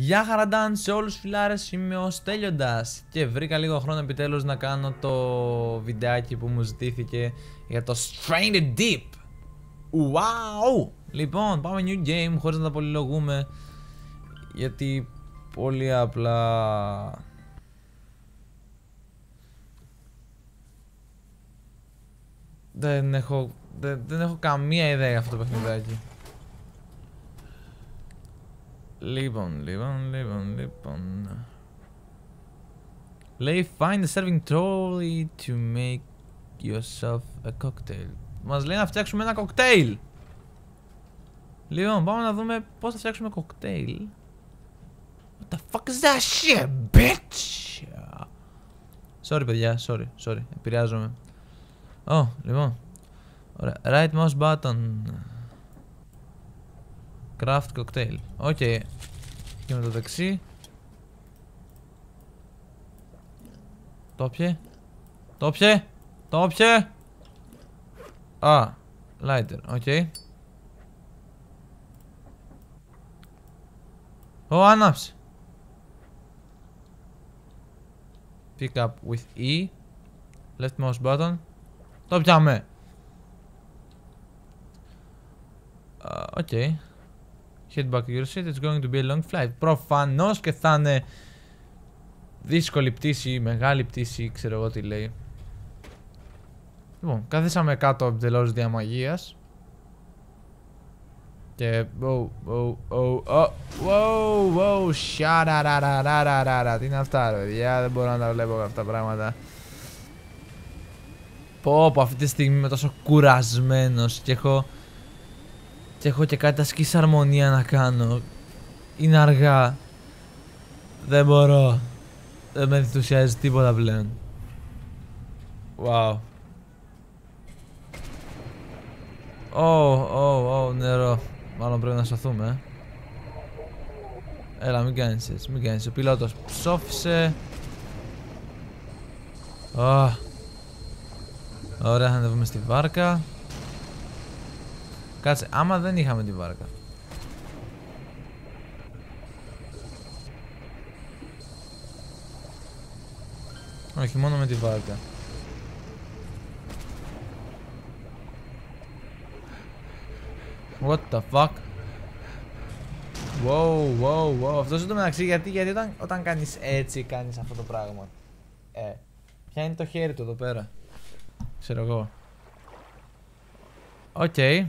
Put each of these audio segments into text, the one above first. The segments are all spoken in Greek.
Γεια χαραντάν σε όλους τους φιλάρες, είμαι ο Στέλιοντας. Και βρήκα λίγο χρόνο επιτέλους να κάνω το βιντεάκι που μου ζητήθηκε για το Strained Deep. Wow! Λοιπόν, πάμε new game χωρίς να τα πολυλογούμε γιατί πολύ απλά... Δεν έχω, δεν, δεν έχω καμία ιδέα για αυτό το παιχνιδάκι Λοιπόν, λοιπόν, λοιπόν, λοιπόν. Λέει find a serving trolley to make yourself a cocktail. Μας λέει να φτιάξουμε ένα κοκτέιλ. Λοιπόν, πάμε να δούμε πώς θα φτιάξουμε κοκτέιλ. What the fuck is that shit, bitch? Sorry, παιδιά, sorry, sorry, επηρεάζομαι. Oh, λοιπόν. Ωραία, right mouse button. Craft cocktail. Οκ. Okay. Και με το δεξί. Το πιε. Το πιε. Το πιε. Α. Lighter. Οκ. Okay. Ω, άναψε. Pick up with E. Left mouse button. Το πιάμε. OK. Okay. Head back to your seat, it's going to be a long flight. Προφανώς και θα είναι δύσκολη πτήση, μεγάλη πτήση, ξέρω εγώ τι λέει. Λοιπόν, καθίσαμε κάτω εντελώς διά μαγείας. Και... Oh, oh, oh, oh, wow, wow, σαραραραραραραρα. Τι είναι αυτά ρε παιδιά, δεν μπορώ να τα βλέπω αυτά τα πράγματα. Πω, πω, αυτή τη στιγμή είμαι τόσο κουρασμένος και έχω και έχω και κάτι ασκής αρμονία να κάνω. Είναι αργά. Δεν μπορώ. Δεν με ενθουσιάζει τίποτα πλέον. Wow. Ω, ω, ω, νερό. Μάλλον πρέπει να σωθούμε. Έλα, μην κάνεις έτσι, μην κάνεις. Ο πιλότος ψόφισε. Oh. Ωραία, θα ανεβούμε στη βάρκα. Κάτσε, άμα δεν είχαμε τη βάρκα. Όχι, μόνο με τη βάρκα. What the fuck? Wow, wow, wow. Αυτός το μεταξύ γιατί, γιατί όταν, όταν κάνεις έτσι κάνεις αυτό το πράγμα. Ε, ποια είναι το χέρι του εδώ πέρα; Ξέρω εγώ. OK. Okay.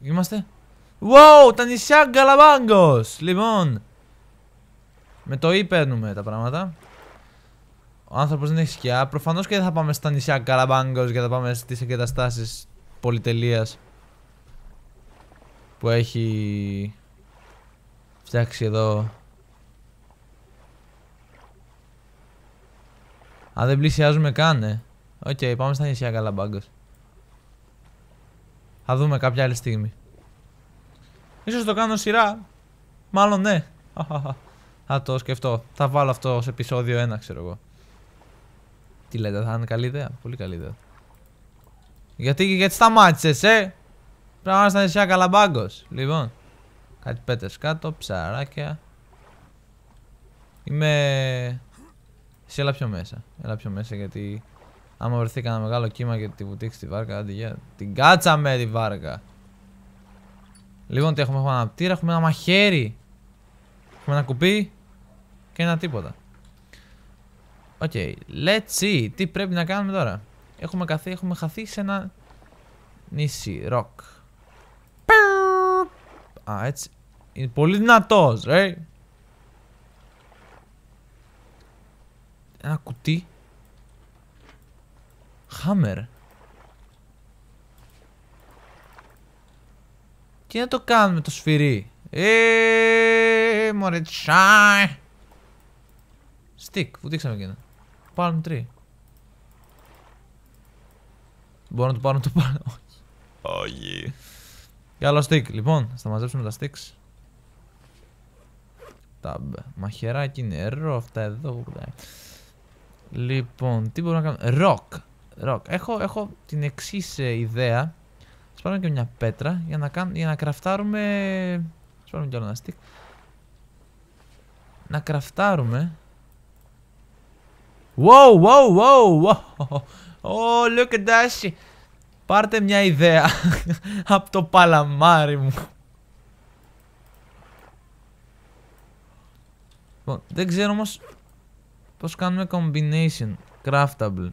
Είμαστε; Wow, τα νησιά Γκαλαμπάγκος! Λοιπόν. Με το E παίρνουμε τα πράγματα. Ο άνθρωπος δεν έχει σκιά. Προφανώς και δεν θα πάμε στα νησιά Γκαλαμπάγκος για να πάμε στις εγκαταστάσεις πολυτελείας που έχει φτιάξει εδώ. Α, δεν πλησιάζουμε καν, ε. OK, okay, πάμε στα νησιά Γκαλαμπάγκος. Θα δούμε κάποια άλλη στιγμή. Ίσως το κάνω σειρά. Μάλλον ναι. Θα το σκεφτώ. Θα βάλω αυτό σε επεισόδιο 1, ξέρω εγώ. Τι λέτε, θα είναι καλή ιδέα; Πολύ καλή ιδέα. Γιατί, γιατί σταμάτησες, ε! Πρέπει να είσαι νησιά Γκαλαμπάγκος. Λοιπόν. Κάτι πέτες κάτω, ψαράκια. Είμαι... Εσύ έλα πιο μέσα. Έλα πιο μέσα γιατί Άμα βρεθεί κανένα μεγάλο κύμα και τη βουτήξει τη βάρκα, άντε για. Την κάτσαμε τη βάρκα. Λοιπόν, τι έχουμε, έχουμε έναν αναπτήρα, έχουμε ένα μαχαίρι. Έχουμε ένα κουπί και ένα τίποτα. OK, okay. let's see. Τι πρέπει να κάνουμε τώρα. Έχουμε, χαθεί, έχουμε χαθεί σε ένα νησί, ροκ. Α, έτσι. Είναι πολύ δυνατός, ρε. Ένα κουτί Hammer. Τι να το κάνουμε το σφυρί; Εεεε, μωρέ, τσάι. Stick, βουτήξαμε εκείνα. Palm tree. Μπορώ να το πάρω το πάρω. Όχι. Και άλλο stick. Λοιπόν, θα μαζέψουμε τα sticks. Τα μαχαιράκι νερό, αυτά εδώ. Λοιπόν, τι μπορούμε να κάνουμε; Rock. Rock. Έχω, έχω την εξής ε, ιδέα. Α πάρουμε και μια πέτρα για να, κάνουμε, για να κραφτάρουμε. Α πάρουμε κι άλλο ένα stick. να κραφτάρουμε. Wow, wow, wow, wow. Oh, look at that Πάρτε μια ιδέα από το παλαμάρι μου. Λοιπόν, δεν ξέρω όμως πώς κάνουμε combination craftable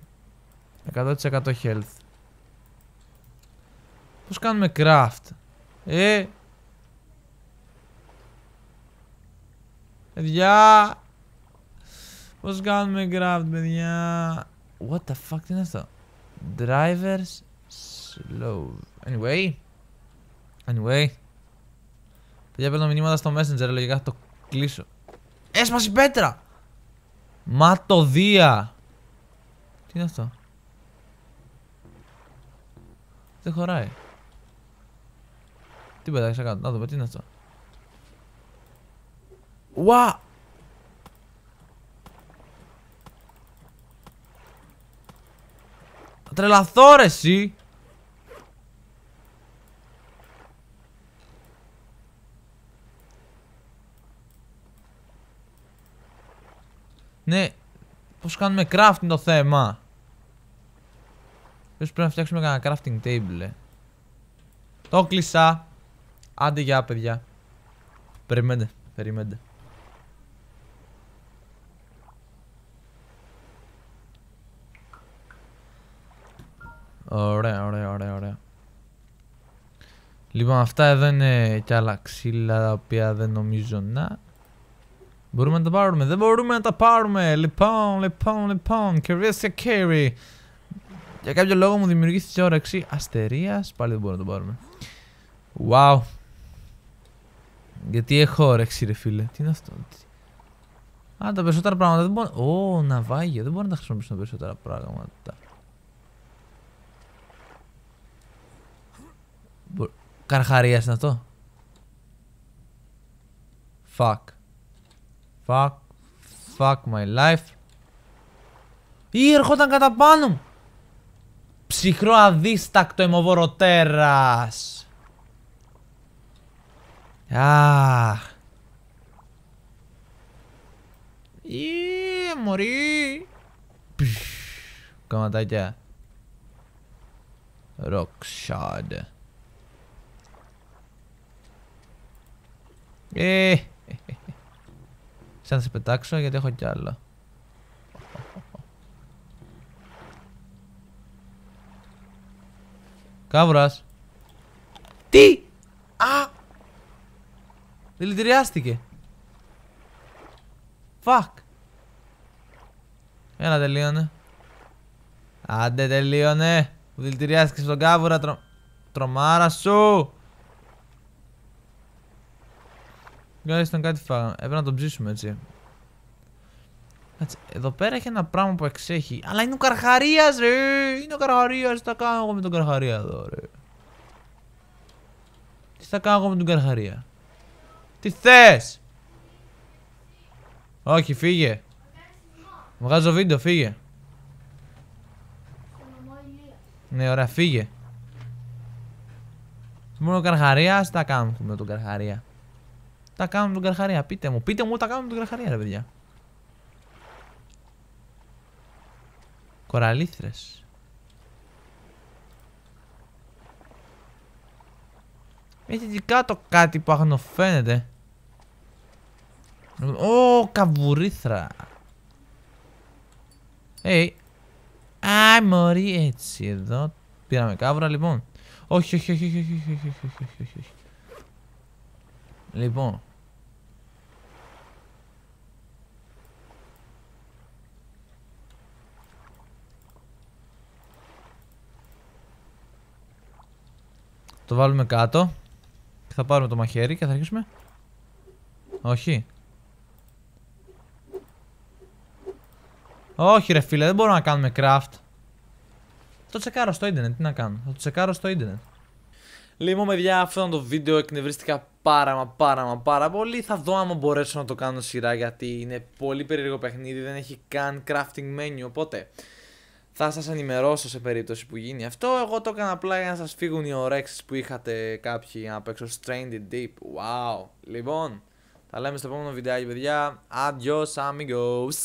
100% health. Πώς κάνουμε craft; Ε Παιδιά Πώς κάνουμε craft παιδιά; What the fuck τι είναι αυτό; Drivers Slow. Anyway Anyway. Παιδιά παίρνω μηνύματα στο messenger λογικά θα το κλείσω. Έσπασε η πέτρα! Ματοδία Τι είναι αυτό; Δεν χωράει. Τι πέταξα κάτω, να δούμε τι είναι αυτό. Ουα Θα τρελαθώ ρε εσύ! Ναι, πώς κάνουμε crafting το θέμα. Πώς πρέπει να φτιάξουμε ένα crafting table. Ε. Το κλείσα. Άντε για παιδιά. Περιμένετε, περιμένετε. Ωραία, ωραία, ωραία, ωραία. Λοιπόν, αυτά εδώ είναι κι άλλα ξύλα τα οποία δεν νομίζω να Μπορούμε να τα πάρουμε. Δεν μπορούμε να τα πάρουμε. Λοιπόν, λοιπόν, λοιπόν. Κυρίε και Για κάποιο λόγο μου δημιουργήθηκε όρεξη αστερίας. Πάλι δεν μπορούμε να το πάρουμε. Wow. Γιατί έχω όρεξη, ρε φίλε. Τι είναι αυτό; Α, τα περισσότερα πράγματα δεν μπορώ. Ω, ναυάγιο. Δεν μπορώ να τα χρησιμοποιήσω τα περισσότερα πράγματα. Καρχαρίας είναι αυτό; Fuck. Fuck. Fuck my life. Ή ερχόταν κατά πάνω μου. Ψυχρό αδίστακτο αιμοβοροτέρας. Αχ. Ή μωρή. Καματάκια. Rockshard. Ε, Σαν να σε πετάξω γιατί έχω κι άλλο. Κάβουρας. Τι! Α! Δηλητηριάστηκε. Φακ. Έλα τελείωνε. Άντε τελείωνε. Δηλητηριάστηκες στον κάβουρα τρο... Τρομάρα σου. Τουλάχιστον κάτι φάγαμε. Έπρεπε να τον ψήσουμε έτσι. Εδώ πέρα έχει ένα πράγμα που εξέχει. Αλλά είναι ο Καρχαρίας, ρε! Είναι ο Καρχαρίας. Τι θα κάνω εγώ με τον Καρχαρία εδώ, ρε; Τι θα κάνω εγώ με τον Καρχαρία; Τι θες! Όχι, φύγε. Βγάζω βίντεο, φύγε. Ναι, ωραία, φύγε. Μόνο Καρχαρίας, τι θα κάνουμε με τον Καρχαρία. Τα κάνουμε τον Καρχαρία. Πείτε μου, πείτε μου τα κάνουμε τον Καρχαρία, ρε παιδιά. Κοραλήθρες. Έχει εκεί κάτω κάτι που αγνοφαίνεται. Ω, καβουρίθρα. Hey. Α, μωρή, έτσι εδώ. Πήραμε κάβουρα, λοιπόν. Όχι, όχι, όχι, όχι, όχι, όχι, όχι, όχι, όχι. Λοιπόν. Το βάλουμε κάτω. Και θα πάρουμε το μαχαίρι και θα αρχίσουμε. Όχι. Όχι ρε φίλε, δεν μπορούμε να κάνουμε craft. Το τσεκάρω στο ίντερνετ, τι να κάνω. Θα το τσεκάρω στο ίντερνετ. Λοιπόν, παιδιά, αυτό ήταν το βίντεο. Εκνευρίστηκα πάρα μα πάρα μα πάρα πολύ. Θα δω αν μπορέσω να το κάνω σειρά γιατί είναι πολύ περίεργο παιχνίδι. Δεν έχει καν crafting menu. Οπότε θα σας ενημερώσω σε περίπτωση που γίνει αυτό. Εγώ το έκανα απλά για να σας φύγουν οι ωρέξεις που είχατε κάποιοι να παίξω Stranded Deep. Wow. Λοιπόν, Τα λέμε στο επόμενο βιντεάκι, παιδιά. Adios, amigos.